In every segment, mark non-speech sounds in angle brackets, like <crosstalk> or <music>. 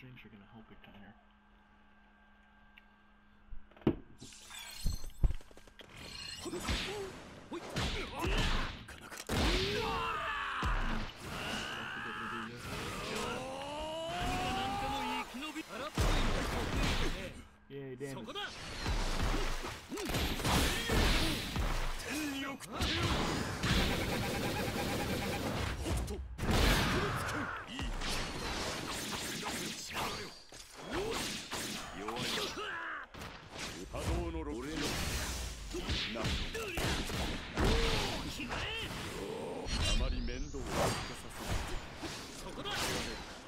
drinks are gonna help big time here. Yay, damage. あまり面倒をかけさせそこだない。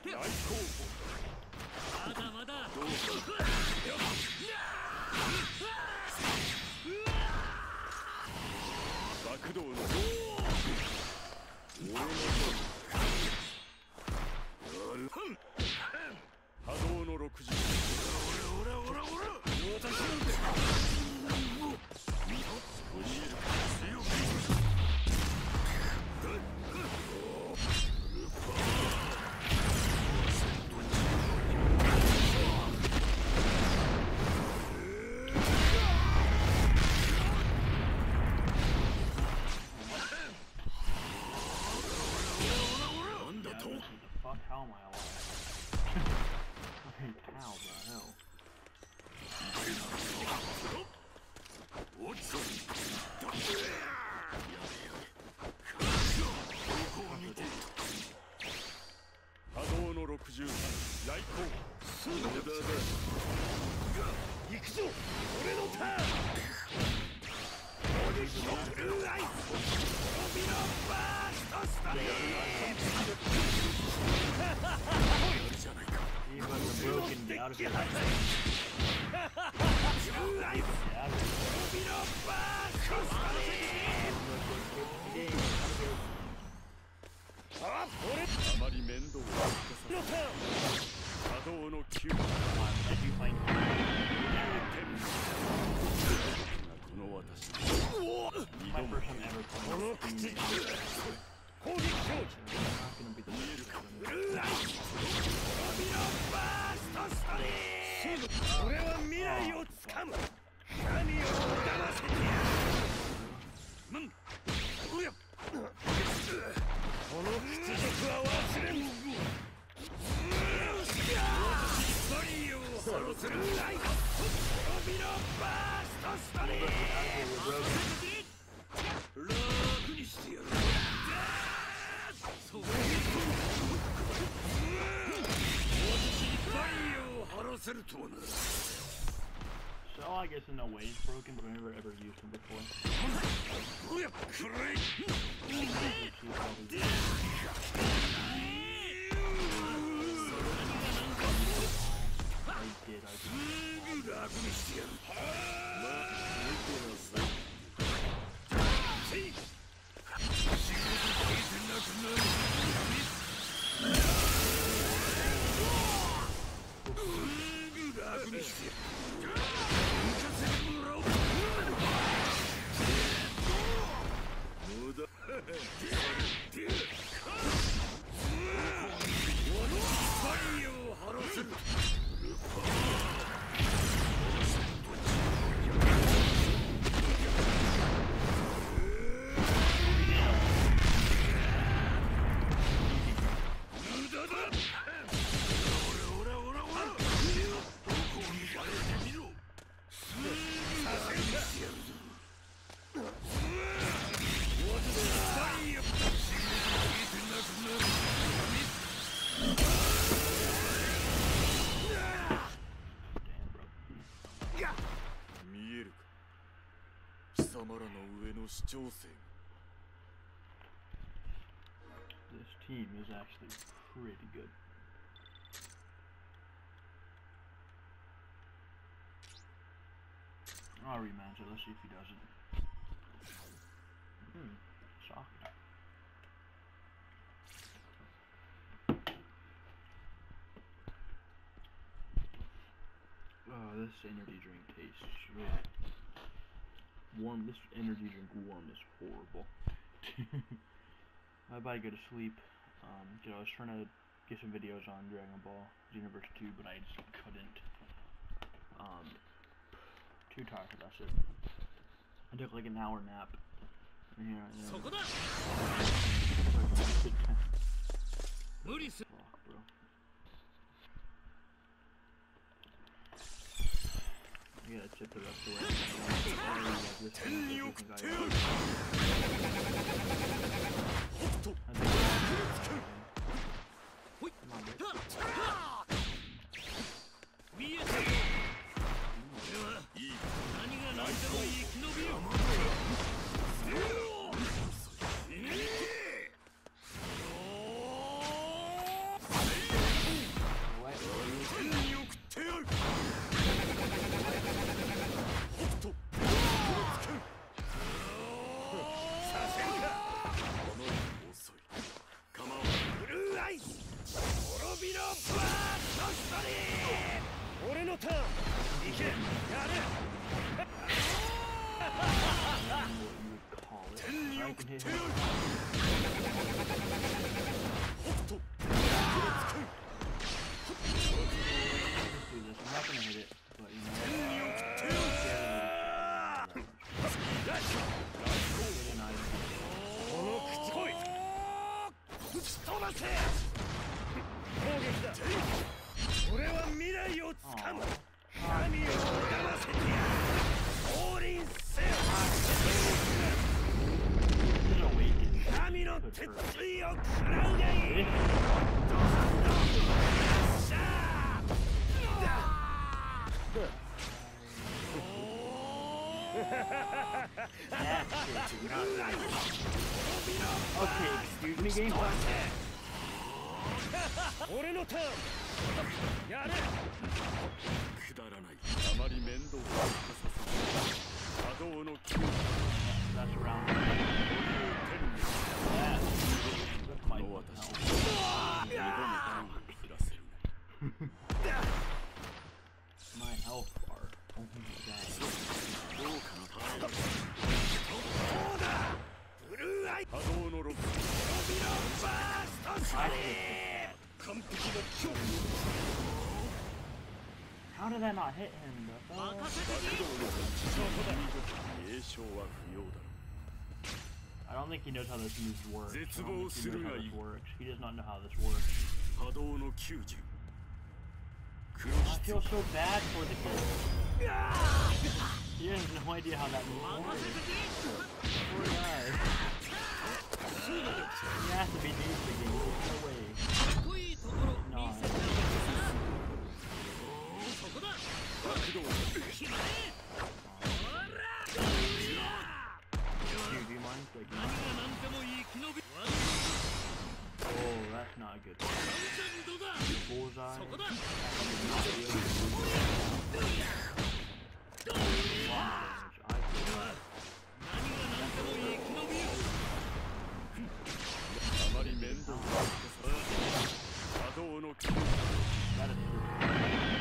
大候補まだ。まだどう爆動のるけどや攻撃表示かむ神を騙せてやるなんおやこの屈辱は忘れんバリオを殺するライト飛びのバーストストリーム楽にしてやるそうバリオを張らせるとはな Well, I guess in no way it's broken, but I never ever used them before. I did, I did. の上の視聴生 This team is actually pretty good. I'll rematch it. Let's see if he does it. Hmm. Shocked. Oh, this energy drink tastes really warm. This energy drink warm is horrible. I'm about to go to sleep. Um, you know, I was trying to get some videos on Dragon Ball Xenoverse 2, but I just couldn't. Um, too tired for that shit. I took like an hour nap. And here I am. Fuck, bro. I gotta tip it up the way. I really love this one. did I not hit him. I don't think he knows how this moves works. I don't think he knows how this works. He does not know how this works. I feel so bad for the kid. He has no idea how that moves. Poor guy. He has to be new to the game. 波動の9 that is true.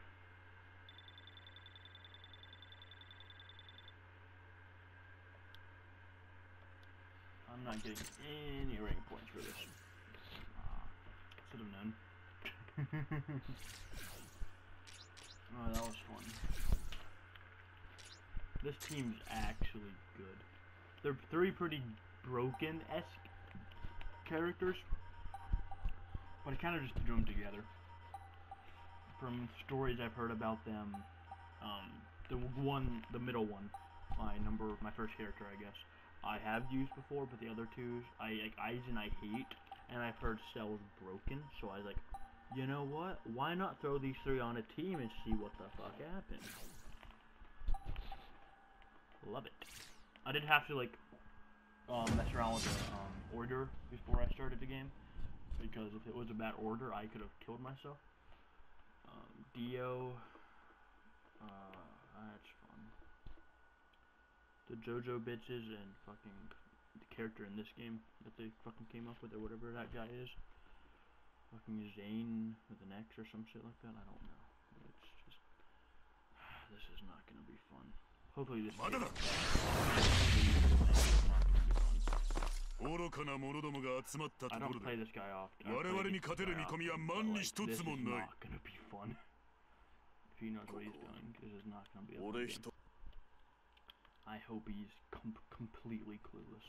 I'm not getting any rank points for this. Ah, should have known. <laughs> oh, that was fun. This team's actually good. They're three pretty broken-esque characters, but I kind of just threw them together. From stories I've heard about them, um, the one, the middle one, my number, my first character, I guess, I have used before, but the other twos, I like Aizen I hate, and I've heard Cell's broken, so I was like, you know what? Why not throw these three on a team and see what the fuck happens? Love it. I didn't have to like um, mess around with the um, order before I started the game because if it was a bad order, I could have killed myself. Um, Dio, uh, that's the JoJo bitches and fucking the character in this game that they fucking came up with or whatever that guy is. Fucking Zane with an X or some shit like that. I don't know. It's just <sighs> this is not gonna be fun. Hopefully this. I don't play this guy off. I play this guy often, like, this is not gonna be fun. <laughs> if he knows what he's doing, this is not gonna be a fun game. 一 I hope he's com completely clueless.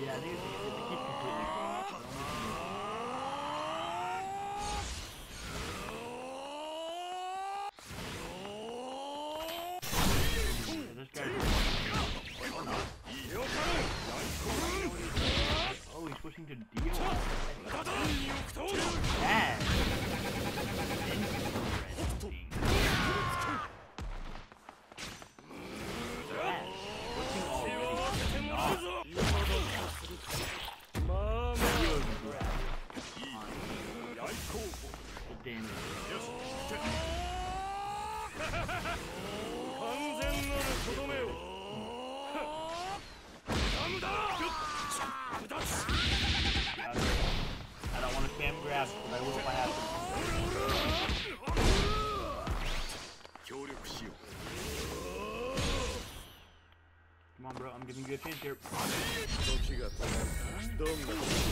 Yeah, this guy. Oh, oh, he's switching to Dio. Giving you a chance here. 時が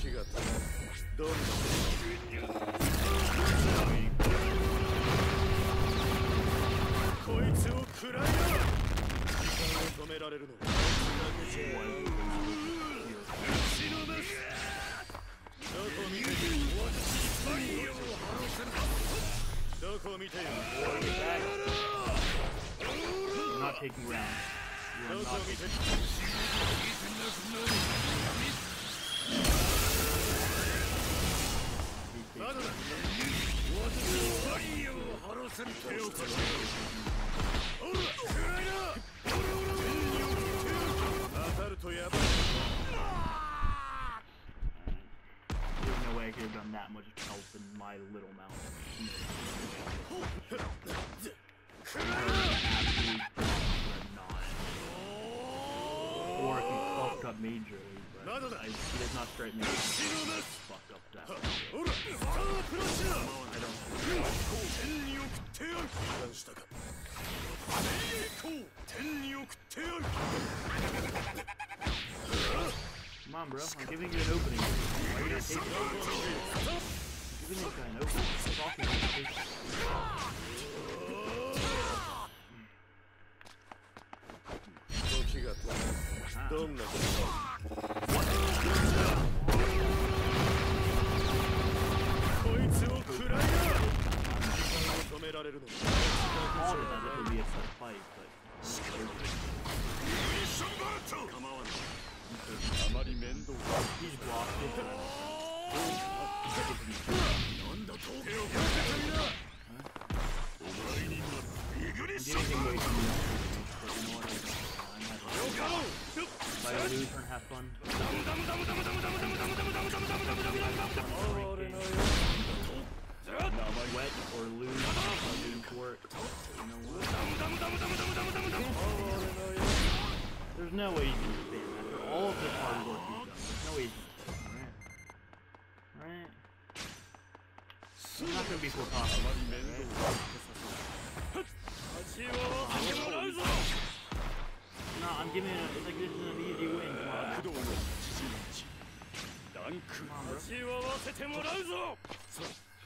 息がどんどんこいつを食らえ時間を止められるのはだけじゃない打ちのめすどこ見ても私に命を反応するどこ見ても Not taking round. You are not taking round. There's no way I could have done that much help in my little not. Or if he fucked up majorly, but I, he does not strike me as 死のなし fucked up that ほらスタープラチナ I don't 天に送ってやる油断したか天に天に送ってやる Come on, bro. I'm giving you an opening. Why are you not taking it? I'm giving this guy an opening. Stop talking about れるのにそれだねと見えさっぱいしかも構わないあまり面倒だフィジコは圧倒的だなんだと手をかけてみなお前にはイグニッションバーカー Have fun. Like wet or loose work. You know what? There's no way you can do that after all of this hard work you've done. There's no way you can that. I'm not gonna be so possible. No, I'm giving it it's like this is an easy win. Come on. Come on, bro.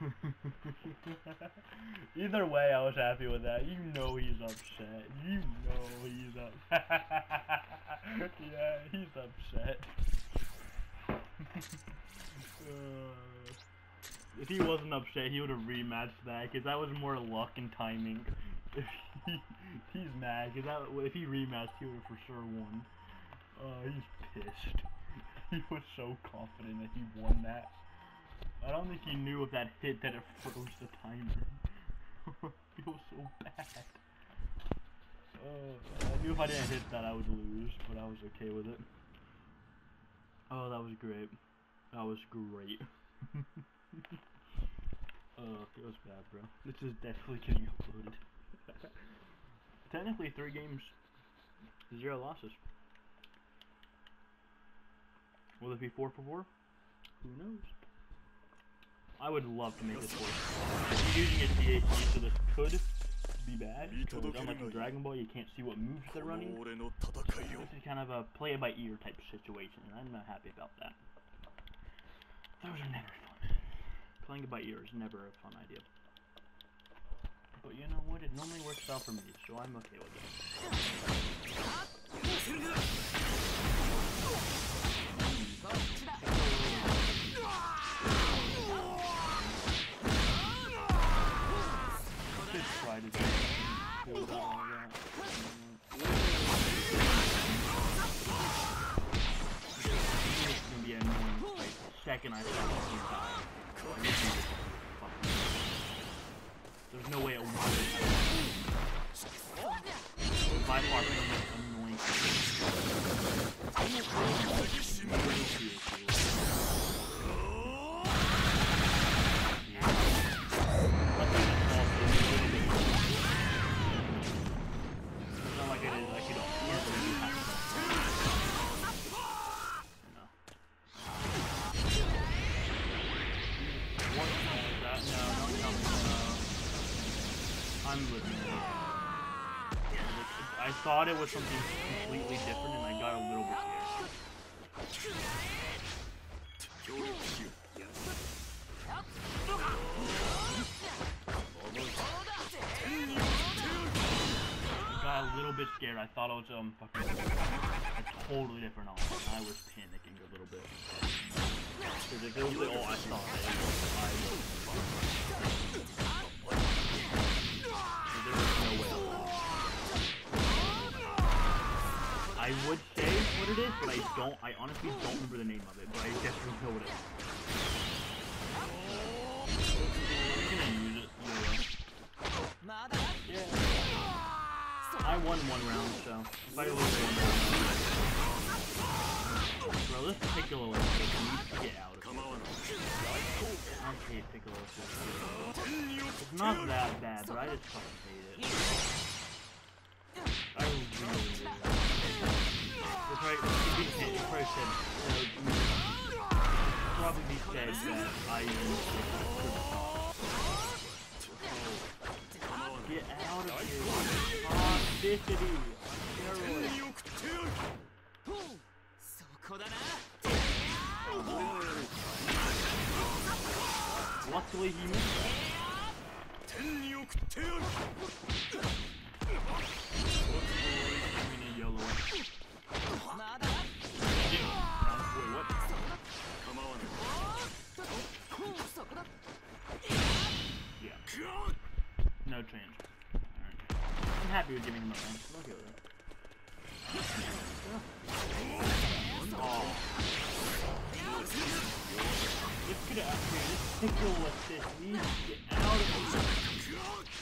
<laughs> Either way, I was happy with that. You know he's upset. You know he's upset. <laughs> yeah, he's upset. Uh, <laughs> if he wasn't upset, he would have rematched that, because that was more luck and timing. He, he's mad, because that, if he rematched, he would have for sure won. Uh, he's pissed. He was so confident that he won that. I don't think he knew of that hit that it froze the timer. <laughs> I feel so bad. Uh, I knew if I didn't hit that I would lose, but I was okay with it. Oh, that was great. That was great. <laughs> Oh, it was bad, bro. This is definitely getting uploaded. <laughs> Technically, three games, zero losses. Will it be four for four? Who knows? I would love to make this work. If you're using a DHD, so this could be bad. Unlike in Dragon Ball, you can't see what moves they're running. So this is kind of a play by ear type situation, and I'm not happy about that. Those are never fun. Playing by ear is never a fun idea. But you know what? It normally works out for me, so I'm okay with it. Just try to pull that. It's gonna be annoying like the second I start. I to do There's no way it won't. By far annoying thought it was something completely different, and I got a little bit scared. Got a little bit scared. I thought I was um fucking a totally different offense. I was panicking a little bit. Cause it oh, was like, I saw. I was fucked. There was no way. I would say what it is, but I don't, I honestly don't remember the name of it, but I definitely know what it is. Yeah. I won one round, so if I lose one round. Bro, this Piccolo is needs to get out of here. Okay, Piccolo It's not that bad, but I just fucking hate it. I really, really the pro- the process uh, probably said that I oh, Get out of here! Toxicity! Steroids! Luckily he missed that. Luckily, I'm in a yellow. I'm happy with giving him a okay with it. Oh. This could actually, this pickle with this needs to get out of here.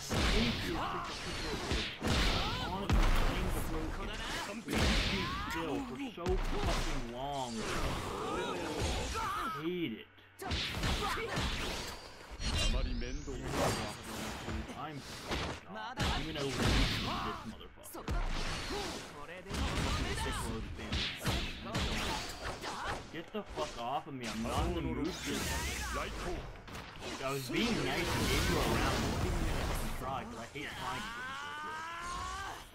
Thank you, pickle pickle. Honestly, playing the broken. We be still for so fucking long. The fuck off of me, I'm not in the mood for this. I was being nice and gave you a round, you wasn't even gonna try, because I hate trying to.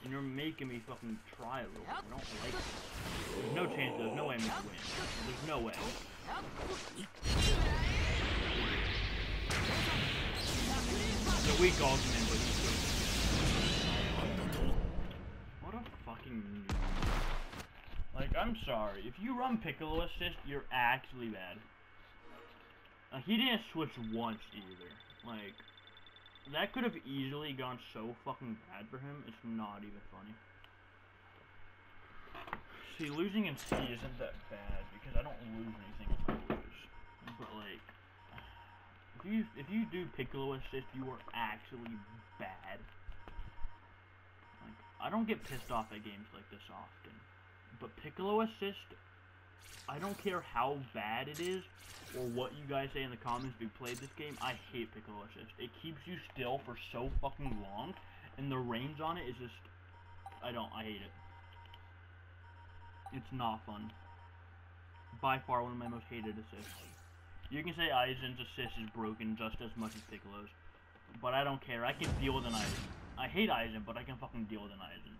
And you're making me fucking try a little bit, I don't like it. There's no chance, there's no way I'm gonna win. There's no way. It's a weak argument, but he's good. What a fucking. Like, I'm sorry. If you run Piccolo Assist, you're actually bad. Like, he didn't switch once either. Like, that could have easily gone so fucking bad for him, it's not even funny. See, losing in C isn't that bad, because I don't lose anything if I lose. But, like, if you, if you do Piccolo Assist, you are actually bad. Like, I don't get pissed off at games like this often. But Piccolo Assist, I don't care how bad it is, or what you guys say in the comments if you played this game, I hate Piccolo Assist. It keeps you still for so fucking long, and the range on it is just, I don't, I hate it. It's not fun. By far one of my most hated assists. You can say Aizen's assist is broken just as much as Piccolo's, but I don't care. I can deal with an Aizen. I hate Aizen, but I can fucking deal with an Aizen.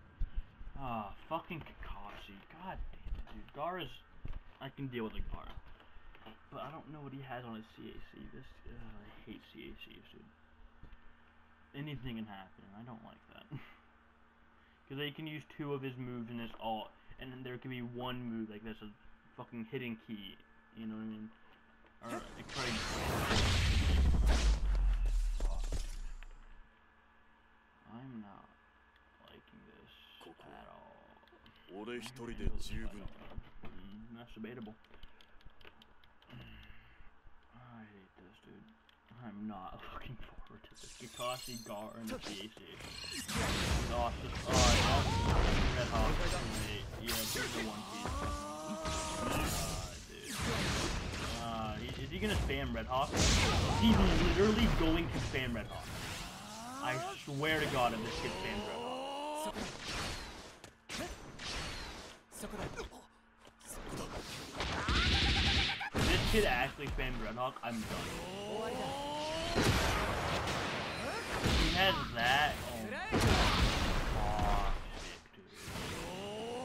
Ah, fucking Kakashi. God damn it, dude. Gaara's... I can deal with a Gaara. But I don't know what he has on his CAC. This... Uh, I hate CACs, dude. Anything can happen, I don't like that. <laughs> Because he can use two of his moves in his alt, and then there can be one move, like this, a fucking hidden key. You know what I mean? Or, it tries... I'm not liking this at all. 俺一人で十分 Mm, that's debatable. I hate this, dude. I'm not looking forward to this. Kakashi, Gar, and the CAC. Oh, it's just, oh, Red Hawk. Wait, yeah, this is the one piece. Ah, dude. Ah, he- is he gonna spam Red Hawk? He's literally going to spam Red Hawk. I swear to God, if this kid spams Red Hawk. If this kid actually spams Red Hawk, I'm done. He has that. Oh, oh.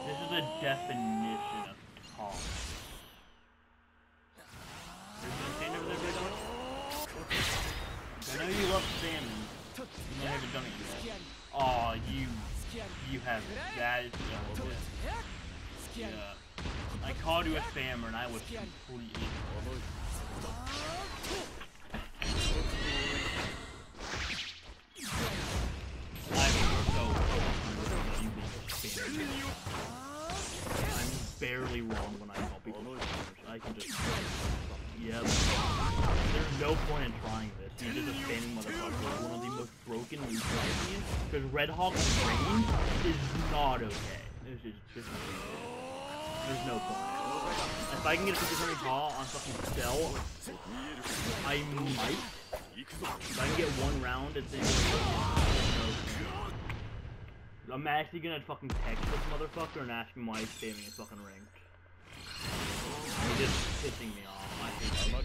This is a definition of Hawk? I know you love spamming. You haven't done it yet. Aw, you, you have that is so. Yeah. I called you a spammer and I was completely I'm so fucking you being a. I'm barely wrong when I call people spammers. I can just Yep. There's no point in trying this. You're just a spamming motherfucker. One of the most broken moves because Red Hawk's range is not okay. This is is there's no point. If I can get a 5600 ball on fucking Bell, I might. If I can get one round and then... I'm actually gonna fucking text this motherfucker and ask him why he's saving his fucking ring. He's just pissing me off. I think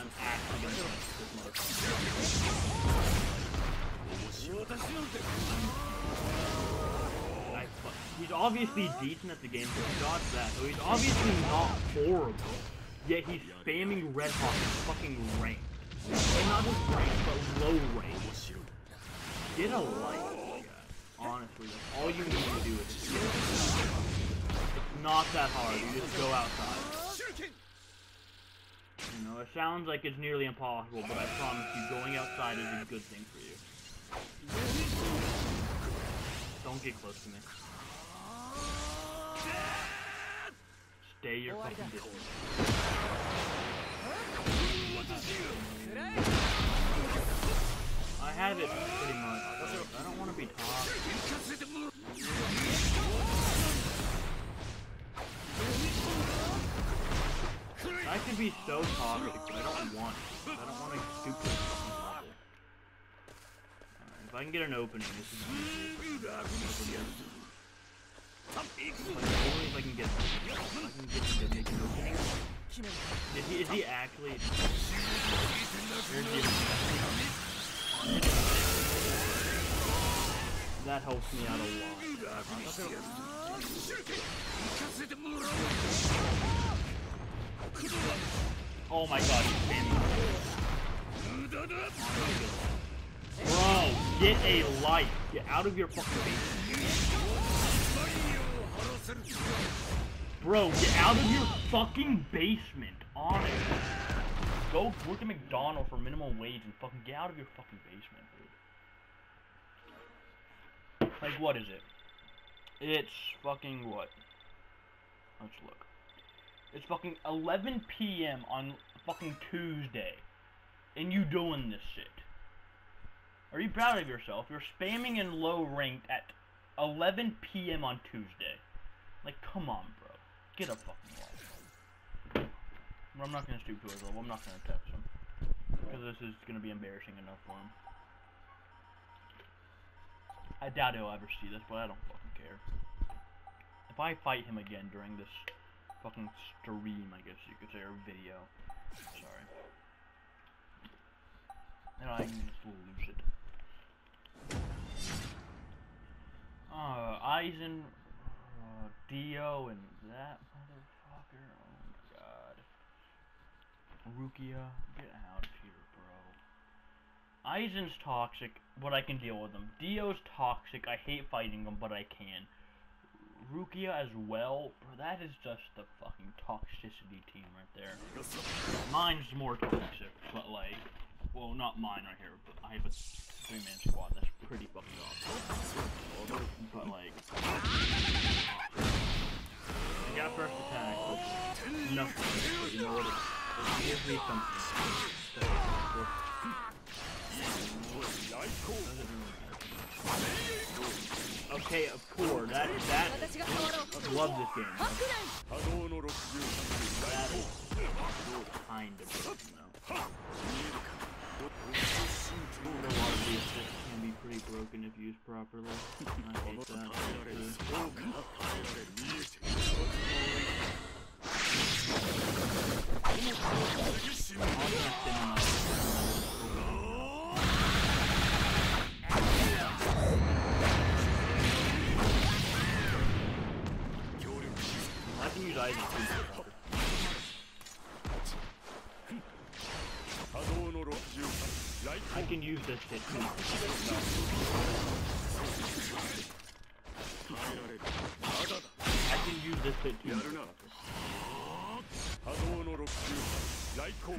I'm actually gonna text this motherfucker. He's obviously decent at the game, so he dodged that. So he's obviously not horrible. Yet he's spamming Red Hawk in fucking ranked. And not just ranked, but low ranked. Get a life. Honestly, that's all you need to do is just get a life. It's not that hard. You just go outside. You know, it sounds like it's nearly impossible, but I promise you, going outside is a good thing for you. Don't get close to me. Stay your oh, fucking distance. I have it pretty much. but I don't want to be toxic. I could be so toxic, but I don't want it. I don't want to the fucking level. Alright, if I can get an opening, this is. If I can get, I can get, him to make an opening. Is he, is he actually? That helps me out a lot. Oh my god, he's spamming. Bro, get a life. Get out of your fucking basement. Bro, get out of your fucking basement. Honest. Go work at McDonald's for minimum wage and fucking get out of your fucking basement, dude. Like, what is it? It's fucking what? Let's look. It's fucking 11 p.m. on fucking Tuesday. And you doing this shit. Are you proud of yourself? You're spamming in low ranked at 11 p.m. on Tuesday. Like, come on, bro. Get a fucking life. I'm not gonna stoop to his level. I'm not gonna text him. Because this is gonna be embarrassing enough for him. I doubt he'll ever see this, but I don't fucking care. If I fight him again during this fucking stream, I guess you could say, or video. Sorry. Then I can just lose it. Uh, Aizen, uh, Dio, and that motherfucker. Oh my god. Rukia, get out of here, bro. Aizen's toxic, but I can deal with him. Dio's toxic, I hate fighting him, but I can. Rukia as well, bro, that is just the fucking toxicity team right there. Mine's more toxic, but like, well, not mine right here, but I have a three-man squad. That's pretty fucking awesome. But like, I got first attack, but nothing. But you know what? It, it gives me something. Okay, of course. That that. I love this game. That is kind properly. I hate that. I can use Eisen too. 波動の63ライ I can use this shit てるやるな波動の六級来航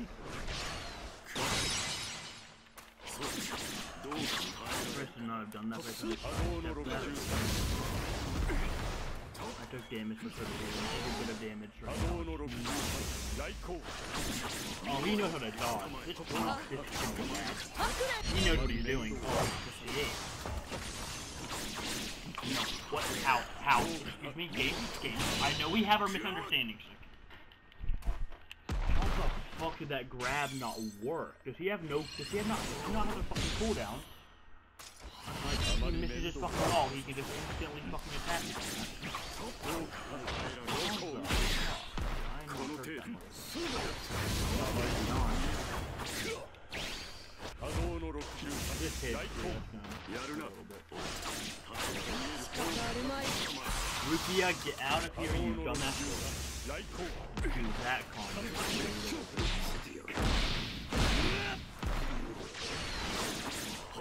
どうか Person I've done that person. I took damage for 30 damage, every bit of damage right now. Oh, he knows how to dodge. This block, this is He knows what he's doing. Oh, 68. No. What? How? How? Excuse me? Game? Game? I know we have our misunderstandings. How the fuck did that grab not work? Does he have no- does he have not- does he not have a fucking cooldown? Like, he misses his fucking wall, he can just instantly fucking attack me. I know Rukia, get out of here, you dumbass. Do that, Con.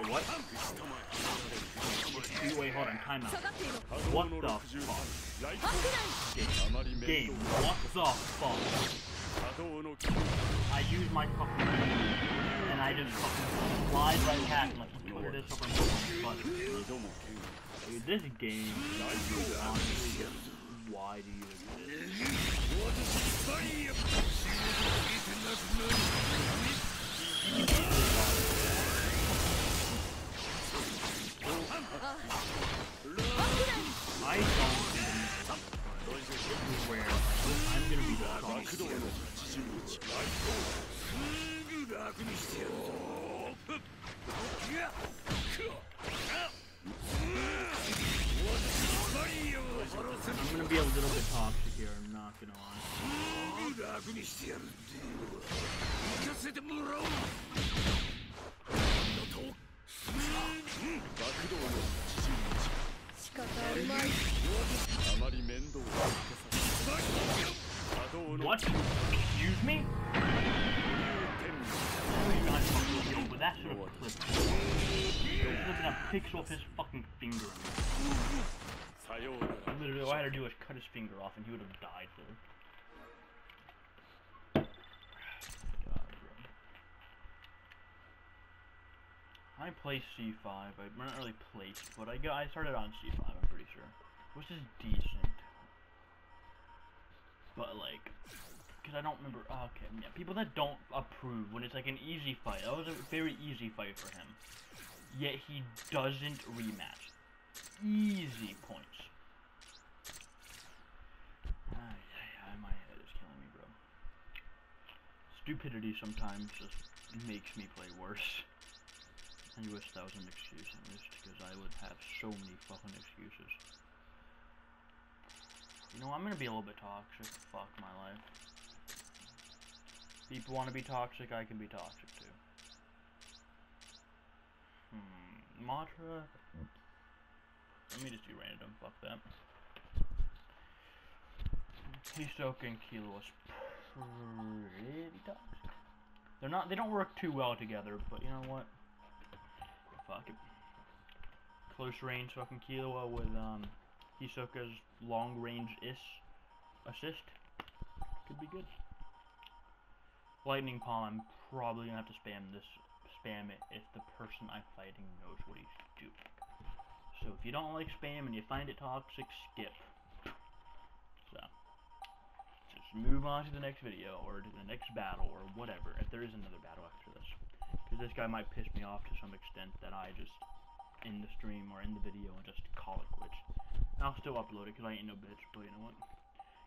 What? Wait, hold on, time out. What the fuck? Game, what the fuck? I use my fucking and I just fucking slide right past Like, Twitter this over but Dude, this game honestly just why do you exist? I don't 爆動の八十一ライトすぐ楽にしてやる I'm gonna be a little bit toxic here, I'm not gonna lie. 方あるまい道あまり面倒をかけさせ稼働の What? Excuse me?天 Oh, you're not supposed to but that should have clipped. Should have been a pixel of his fucking finger. さようなら Literally, all I had to do was cut his finger off and he would have died there. I play C5. I'm not really placed, but I got I started on C5. I'm pretty sure, which is decent. But like, because I don't remember. oh, okay, yeah, people that don't approve when it's like an easy fight. That was a very easy fight for him. Yet he doesn't rematch. Easy points. Ay, ay, my head is killing me, bro. Stupidity sometimes just makes me play worse. I wish that was an excuse at least, because I would have so many fucking excuses. You know, I'm gonna be a little bit toxic. Fuck my life. People want to be toxic, I can be toxic too. Hmm, Matra. Let me just do random. Fuck that. Hisoka and Killua was pretty toxic. They're not. They don't work too well together, but you know what? Fuck it. Close range fucking Killua with um Hisoka's long range ish assist. Could be good. Lightning palm. I'm probably gonna have to spam this. Spam it if the person I'm fighting knows what he's doing. So if you don't like spam and you find it toxic, skip. So just move on to the next video or to the next battle or whatever. If there is another battle after this, because this guy might piss me off to some extent that I just in the stream or in the video and just call it quits. I'll still upload it because I ain't no bitch. But you know what?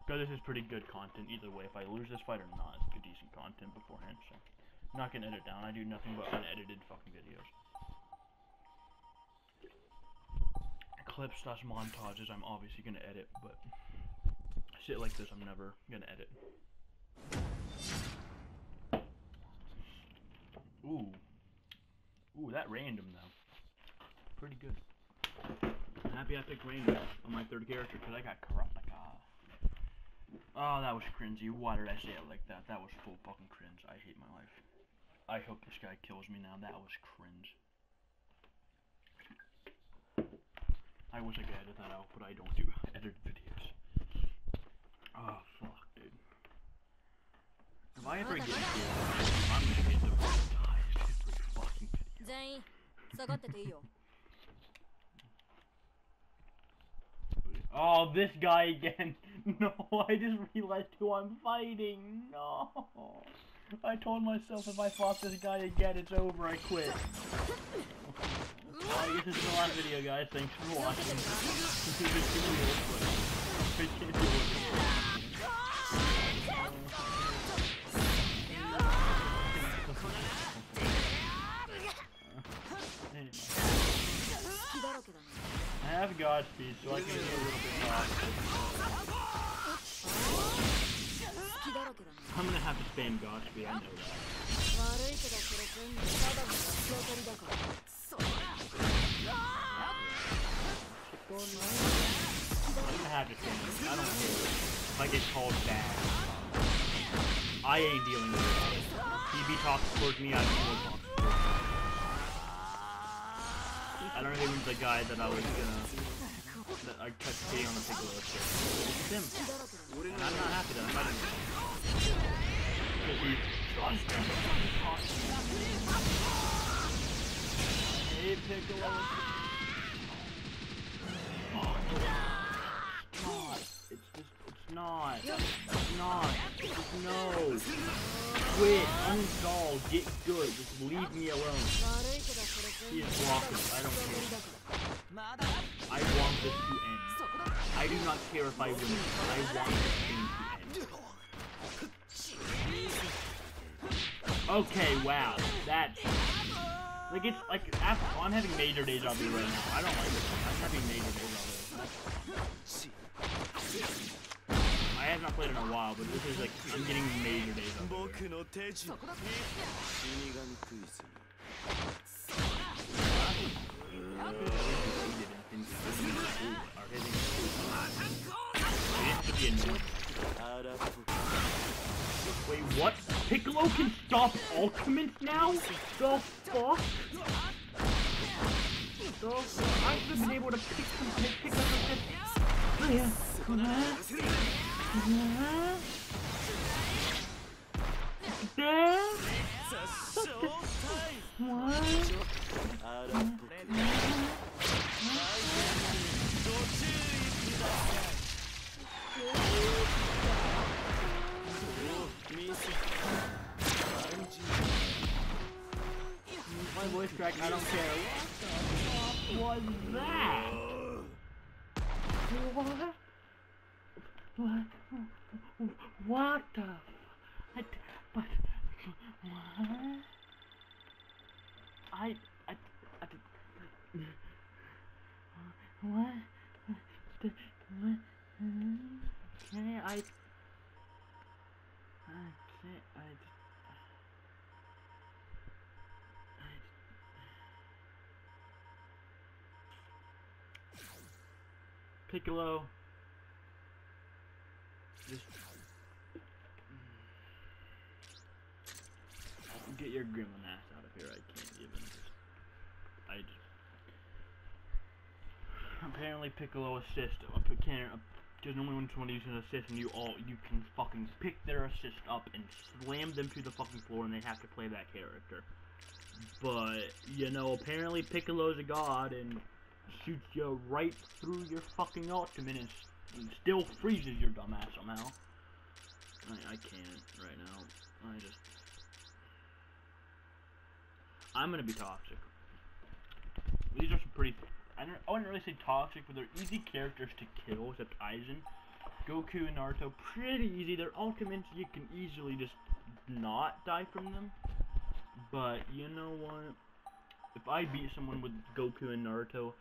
Because this is pretty good content either way. If I lose this fight or not, it's good decent content beforehand. So I'm not gonna edit down. I do nothing but unedited fucking videos. clips slash montages I'm obviously gonna edit, but shit like this I'm never gonna edit. Ooh. Ooh, that random though. Pretty good. I'm happy I picked random on my third character because I got like ah. Oh, that was cringy. Why did I say it like that? That was full fucking cringe. I hate my life. I hope this guy kills me now. That was cringe. I wish I could edit that out, but I don't do edited videos. Oh fuck, dude. I ever 全員下がってていいよ Oh, this guy again. <laughs> No, I just realized who I'm fighting. No. I told myself if I fought this guy again, it's over. I quit. I guess this is the last video, guys. Thanks for watching. <laughs> have Godspeed so I can heal a little bit faster. I'm gonna have to spam Godspeed, I know that. I'm gonna have to spam I don't care if I get called bad. I ain't dealing with it. He be talking towards me, I be more towards him. I don't even the guy that I was gonna that I kept seeing on the Piccolo ship. It's him. And I'm not happy that I'm fighting him. Hey Piccolo! Oh. It's not. It's not. Just no. Quit. Uninstall. Get good. Just leave me alone. He is blocking. I don't care. I want this to end. I do not care if I win. I want this game to end. Okay, wow. That's... Like, it's, like, after, I'm having major deja vu right now. I don't like it. I'm having major deja vu. I have not played in a while, but this is like, I'm getting major days up. Wait, what? Piccolo can stop ultimates now? The fuck? The fuck? I've been able to pick, pick, pick up like this. Oh yeah. My voice crack, I don't care. What that? What? What the? I, but what? I I I what? What? Okay, I I. I Piccolo. Just get your gremlin ass out of here. I can't even. I just. Apparently, Piccolo assist. Can't. Because normally when someone uses an assist, and you all you can fucking pick their assist up and slam them to the fucking floor, and they have to play that character. But you know, apparently Piccolo's a god and shoots you right through your fucking ultimate and, and still freezes your dumbass somehow. I, I can't right now. I just. I'm gonna be toxic. These are some pretty. I, don't, I wouldn't really say toxic, but they're easy characters to kill, except Aizen. Goku and Naruto, pretty easy. Their ultimates, you can easily just not die from them. But you know what? If I beat someone with Goku and Naruto,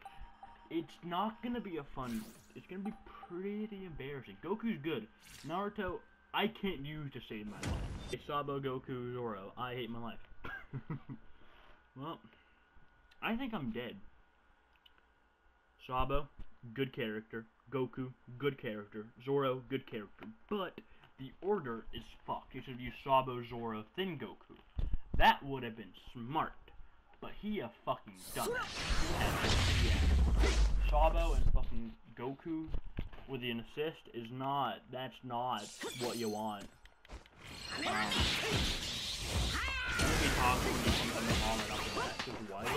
it's not gonna be a fun. It's gonna be pretty embarrassing. Goku's good. Naruto, I can't use to save my life. It's Sabo, Goku, Zoro. I hate my life. <laughs> well, I think I'm dead. Sabo, good character. Goku, good character. Zoro, good character. But the order is fucked. You should use Sabo, Zoro, then Goku. That would have been smart. But he a fucking dumbass. Sabo and fucking Goku with an assist is not. That's not what you want. Um, possible to the mom and after that. Because why the?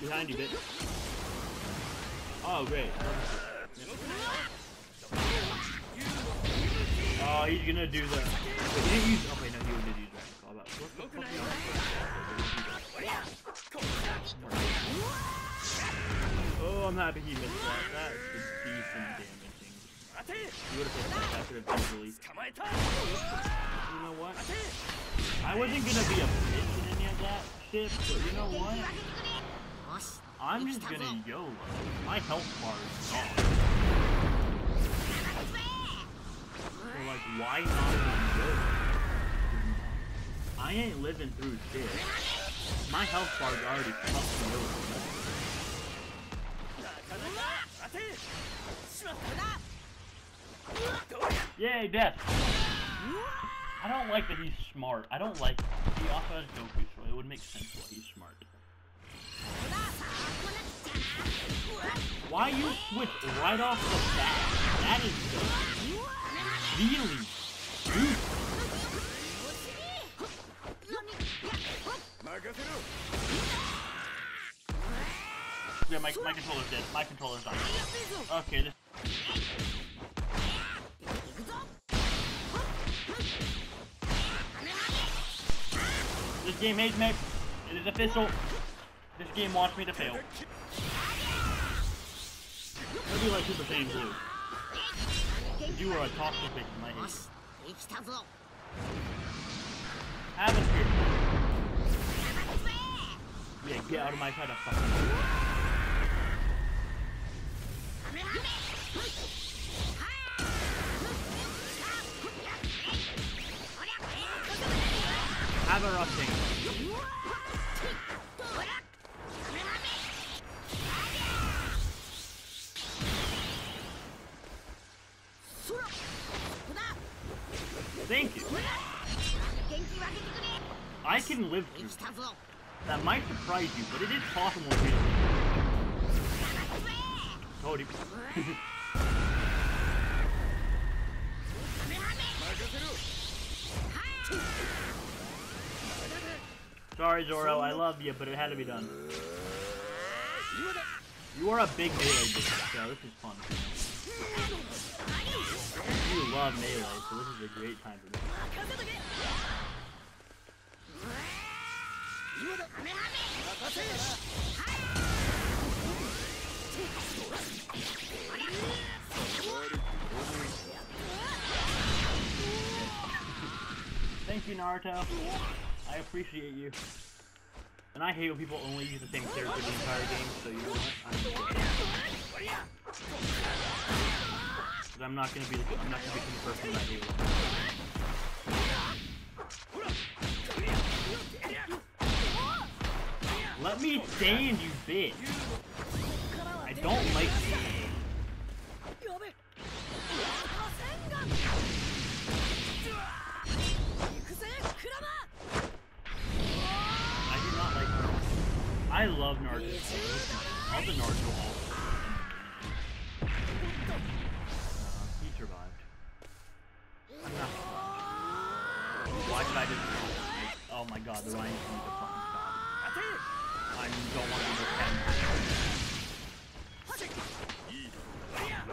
Behind you, bitch. Oh, great. Oh, he's gonna do the. He didn't use. Okay, no, he did use that. All that. I'm happy he missed that. That is decent damaging. You that. That could have easily. You know what? I wasn't gonna be a bitch in any of that shit, but you know what? I'm just gonna YOLO. My health bar is gone. So like, why not YOLO? I ain't living through shit. My health bar's already fucking over. Yay, death! I don't like that he's smart. I don't like... He also has Goku, so it would make sense why he's smart. Why you switch right off the bat? That is really stupid. Yeah, my, my controller's dead. My controller's done. Okay, this... This game hates me. It is official. This game wants me to fail. Maybe like Super Saiyan Blue. You are a toxic victim, I my you. Atmosphere. Yeah, get out of my head, fucking... Avarotting. Thank you. I can live through that. Might surprise you, but it is possible to. <laughs> Sorry, Zoro, I love you, but it had to be done. You are a big melee so this is fun. You love melee, so this is a great time for me. 'Thank you, Naruto. I appreciate you. And I hate when people only use the same character the entire game, so you know what? I'm, I'm not gonna be the, I'm not gonna become the person that I hate. Let me stand, you bitch. Don't like I do not like Naruto. I love Naruto. All the Naruto. Uh, he survived. Why did I just... Oh my god, the Ryan's going to fucking stop. I don't want to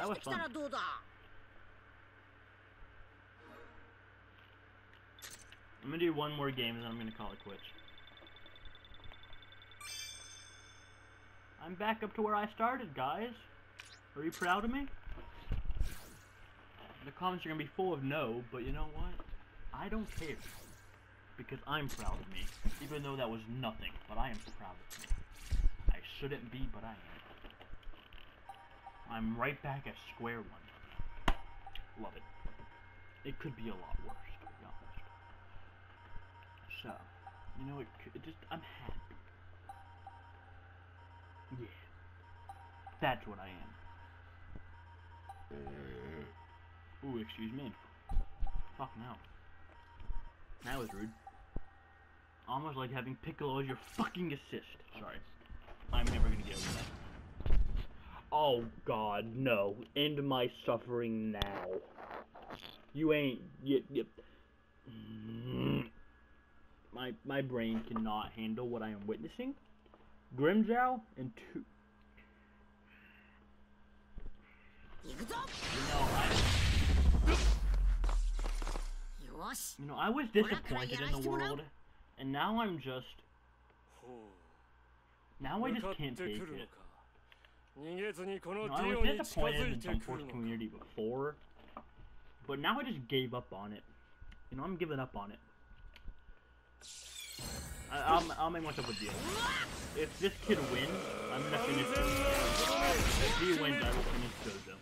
行し直してきたらどうだ I'm gonna do one more game and then I'm gonna call it quits. I'm back up to where I started, guys. Are you proud of me? The comments are gonna be full of no, but you know what? I don't care. Because I'm proud of me. Even though that was nothing, but I am proud of me. I shouldn't be, but I am. I'm right back at square one. Love it. It could be a lot worse, to be honest. So, you know, it, it just, I'm happy. Yeah. That's what I am. Ooh, excuse me. Fuck hell. That was rude. Almost like having Piccolo as your fucking assist. Sorry. I'm never gonna get over that. Oh god, no. End my suffering now. You ain't... You, you. My, my brain cannot handle what I am witnessing. Grimmjow and two... You know, I... You know, I was disappointed in the world, and now I'm just... Now I just can't take it. Know, I was disappointed in Tom Force community before, but now I just gave up on it. You know, I'm giving up on it. I, will I'll make myself a deal. If this kid wins, I'm gonna finish Jojo. If he wins, I will finish Jojo.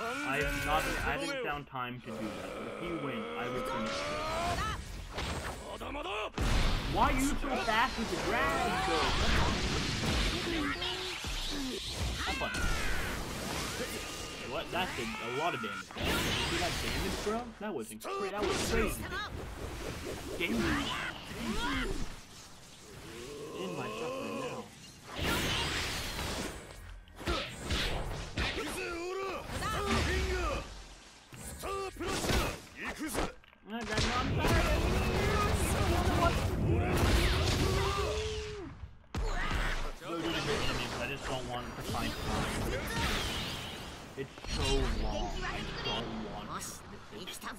I have not, I haven't found time to do that. If he wins, I will finish Jojo. Why are you so fast with the drag, though? one. What? That did a lot of damage. See that damage, bro? That was incredible. That was crazy. Game In my suffering now. I got non-fire! don't want to find time. It's so long. I don't want to finish it. It's not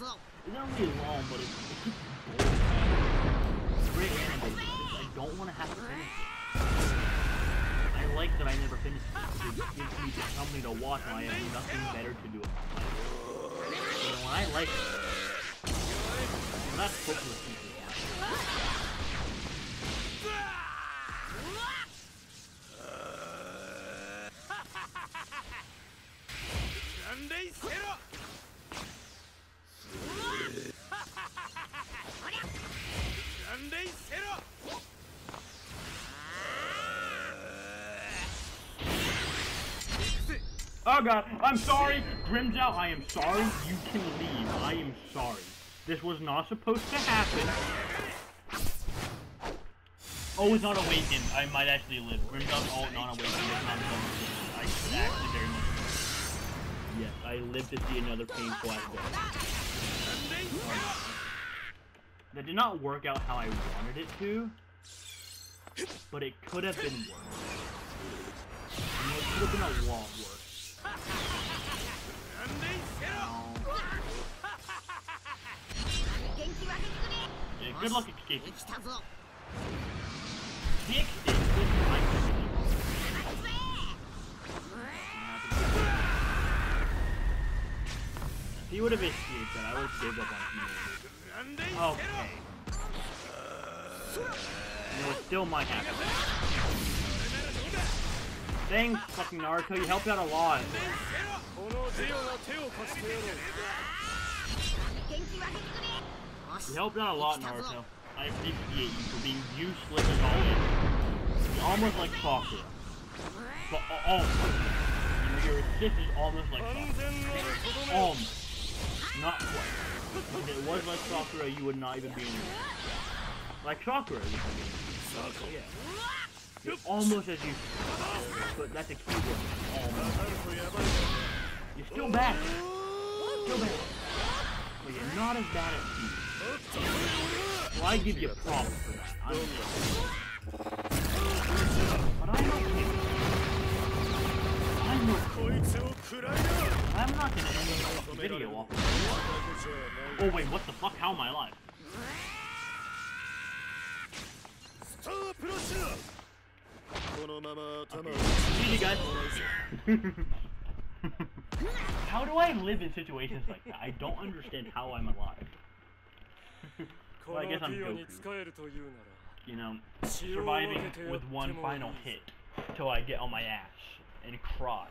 really long, but it's, it's just boring. It's great anime. I don't want to have to finish. I like that I never finished it. It gives me something to watch when I have nothing better to do. You know, I like it. Well, that's hopeless. Oh god, I'm sorry! Grimmjow, I am sorry. You can leave. I am sorry. This was not supposed to happen. Oh, it's not awakened. I might actually live. Grimmjow's all oh, not awakened. It's not done. I could actually very much Yes, I live to see another painful act. That did not work out how I wanted it to, but it could have been worse. I mean, it could have been a lot worse. Yeah, good luck escaping. Fixed it with my He would have escaped then I would give up on him. Okay. And it was still my happen. Thanks, fucking Naruto, you helped out a lot. You helped out a lot, Naruto. I appreciate you for being useless as always. You're almost like Sakura. But, oh, oh. Your assist is almost like Sakura. Almost. Not quite. If it was like Sakura, you would not even be in there. Like Sakura, you would be in Sakura. Yeah. You're almost as you. But that's a key word. Um, you're still bad. Still bad. But you're not as bad as me. Well, I give you a problem for that. I'm but I'm not kidding. I'm not kidding. I'm not gonna end this video off Oh wait, what the fuck? How am I alive? Okay. you guys. <laughs> how do I live in situations like that? I don't understand how I'm alive. well, I guess I'm Goku. You know, surviving with one final hit till I get on my ass and cry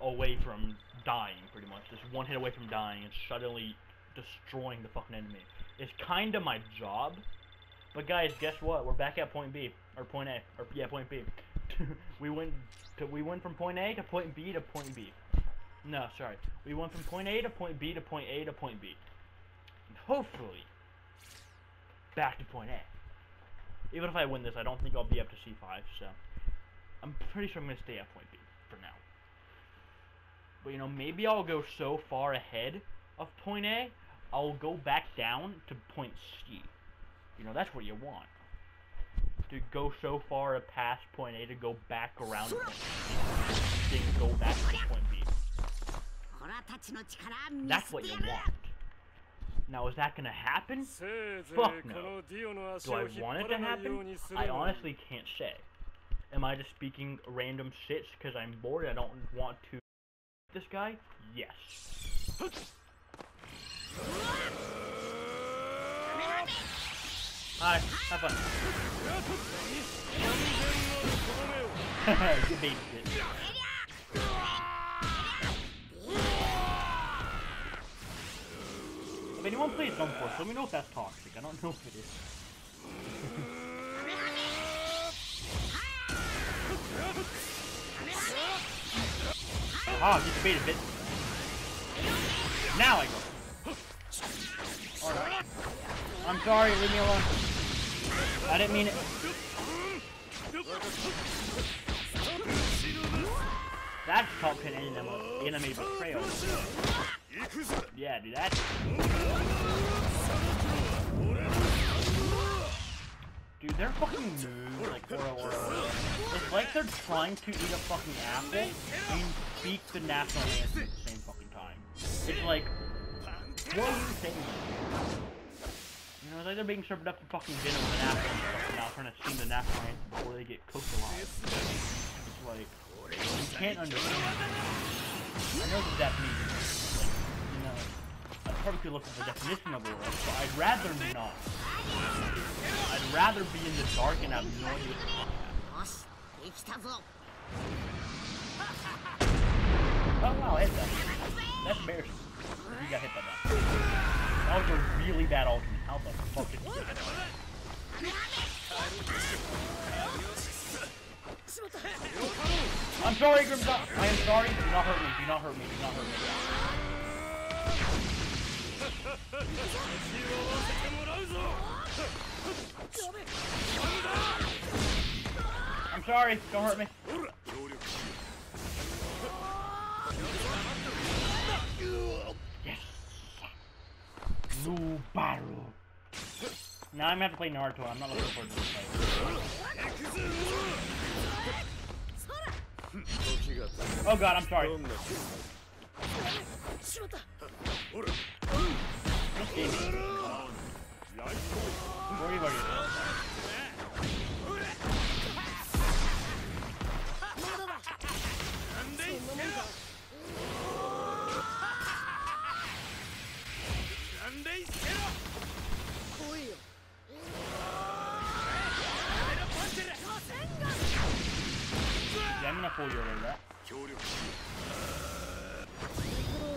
away from dying, pretty much. Just one hit away from dying and suddenly destroying the fucking enemy. It's kinda my job. But guys, guess what? We're back at point B or point A or yeah, point B. <laughs> we went to, we went from point A to point B to point B. No, sorry. We went from point A to point B to point A to point B. And hopefully back to point A. Even if I win this, I don't think I'll be up to C5, so I'm pretty sure I'm going to stay at point B. But, you know, maybe I'll go so far ahead of point A, I'll go back down to point C. You know, that's what you want. To go so far past point A to go back around to then go back to point B. That's what you want. Now, is that gonna happen? Fuck no. Do I want it to happen? I honestly can't say. Am I just speaking random shits because I'm bored I don't want to this guy? Yes. Hi, have fun. <laughs> you it. If anyone plays Gunforce, let me know if that's toxic. I don't know if it is. <laughs> Ah, oh, just a bit. Now I go. Alright. I'm sorry, leave me alone. I didn't mean it. That's called an enemy, enemy betrayal. Yeah, do that. Dude, they're fucking moves, like. It's like they're trying to eat a fucking apple and speak the national anthem at the same fucking time. It's like, what are you saying? You know, it's like they're being served up to fucking dinner with an apple and now trying to sing the national anthem before they get cooked alive. It's like, you can't understand. I know like, you know, I probably could look up the definition of a witch, but I'd rather not. I'd rather be in the dark and have no idea. Oh wow, hit that. That's embarrassing. You got hit by that. That was a really bad ultimate. How the fuck did you get that? I'm sorry, Grimmjow. I am sorry. Do not hurt me. Do not hurt me. Do not hurt me. I'm sorry, don't hurt me. Yes! Zubaru. Now I'm gonna have to play Naruto, I'm not looking forward to this fight. Oh god, I'm sorry. やんなポーズやるんだ協力しよう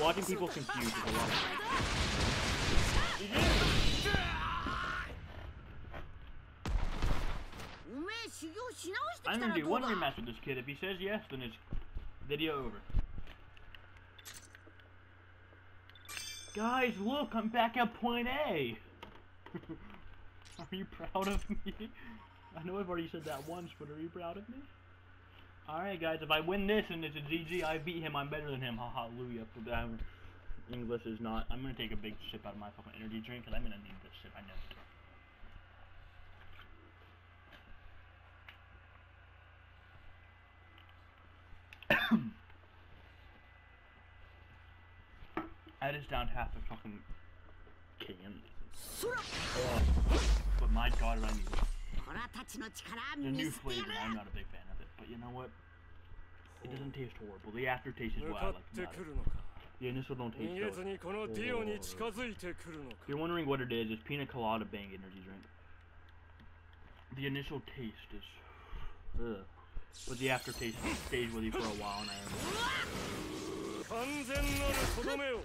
watching people confused a lot. I'm gonna do one rematch with this kid. If he says yes, then it's video over. Guys, look, I'm back at point A. <laughs> are you proud of me? <laughs> I know I've already said that once, but are you proud of me? Alright guys, if I win this and it's a GG, I beat him, I'm better than him. Ha hallelujah. But English is not. I'm gonna take a big sip out of my fucking energy drink, because I'm gonna need this sip, I know. <coughs> I just downed half a fucking can. Oh. But my god, I need it. The new flavor I'm not a big fan of. But you know what? It doesn't taste horrible. The aftertaste is 向 what か I っ like て about く it. るのか The initial don't 逃 taste げ so ずにこのディオに近づいてくるの If you're か wondering what it is, it's pina colada bang energy drink. The initial taste is, ugh. but the aftertaste stays with you for a while, and I 完全なるとどめを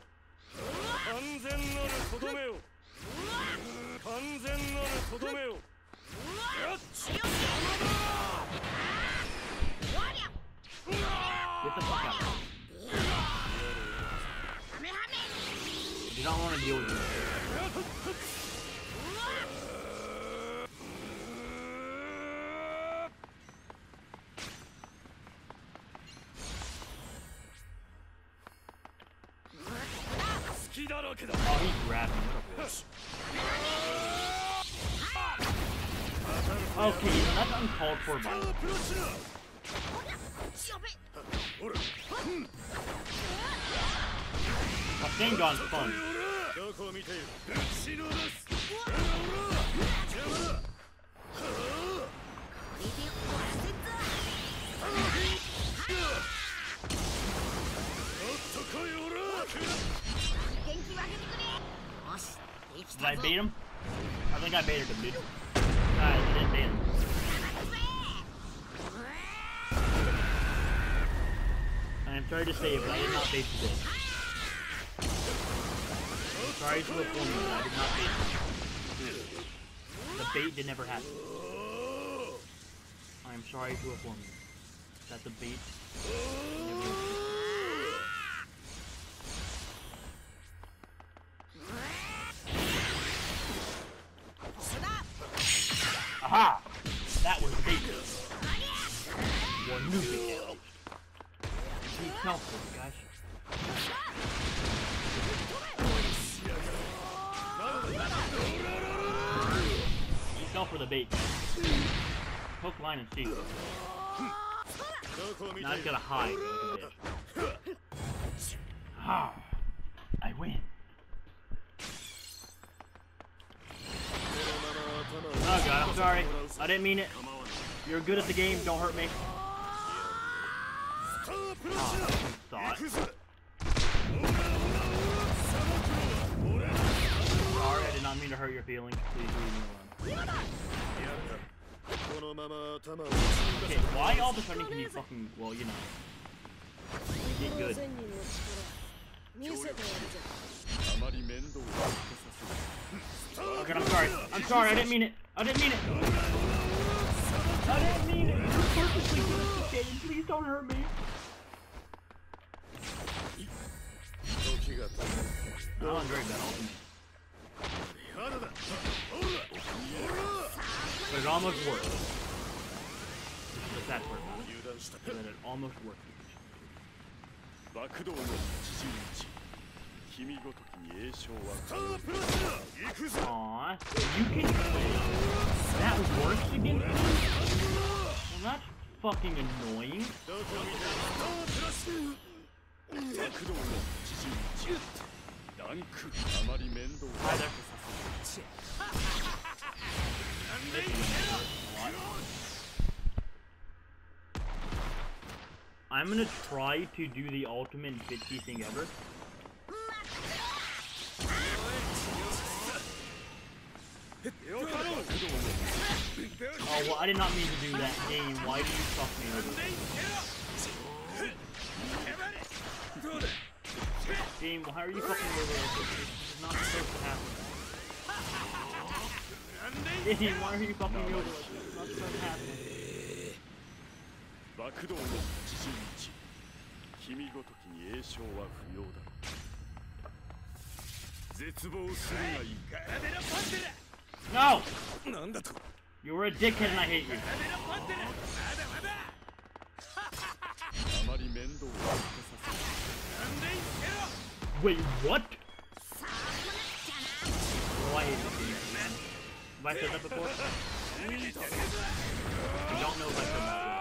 完全なるとどめを完全なるとどめをやっち Get the fuck out I do not want to deal with this. Oh, he grabbed me. Okay, that's uncalled for. By Machine gun's fun. Did I beat him? I think I baited him, dude. Alright, I didn't bait him. I'm sorry to say it, but I did not bait bait. Sorry to inform you, I did not bait him. The bait did never happen. I am sorry to inform you that the bait never Aha! trying to see. Now I've gotta hide ah, I win. Oh god, I'm sorry. I didn't mean it. You're good at the game, don't hurt me. Oh. Sorry, I did not mean to hurt your feelings. Please leave me alone. Okay, why all of a sudden can you fucking, well, you know, you get good. Oh I'm sorry. I'm sorry, I didn't mean it. I didn't mean it. I didn't mean it. You're purposely doing this. game. Please don't hurt me. I'll enjoy that ultimate. まだだほらほら But it almost worked. The sad part about it 油断した is that it almost worked. 爆動の父日君ごときに栄翔はスタープラチナ行くぜ Aw, you can That works against me? Well, that's fucking annoying. どこを見てるスタープラチナ爆動の父日ダンクあまり面倒を I'm gonna try to do the ultimate bitchy thing ever. Oh, well, I did not mean to do that game. Why do you fuck me over? Game, why are you fucking over? this? This is not supposed to happen. Game, why are you fucking over? this? It's not supposed to happen. 爆動の父日君ごときに栄翔は不要だ絶望するがいいガラベラパンテ No! ラなんだと You're a dickhead and I hate you. ガラベラパンテラまだまだあまり面倒をかけさせるなんでい Wait, what? Oh, I hate this game. Have I said that before? I don't know if I said that.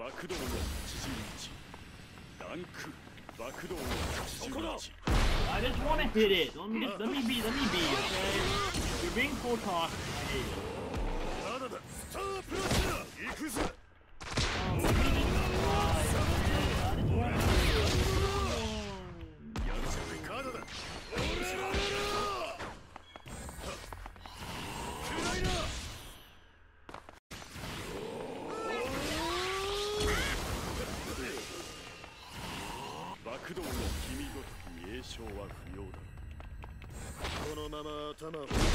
爆動の父日ダンク爆動の父日 I just want to hit it. Let me let me be, let me be, okay? You're being full talk. I hate it. 君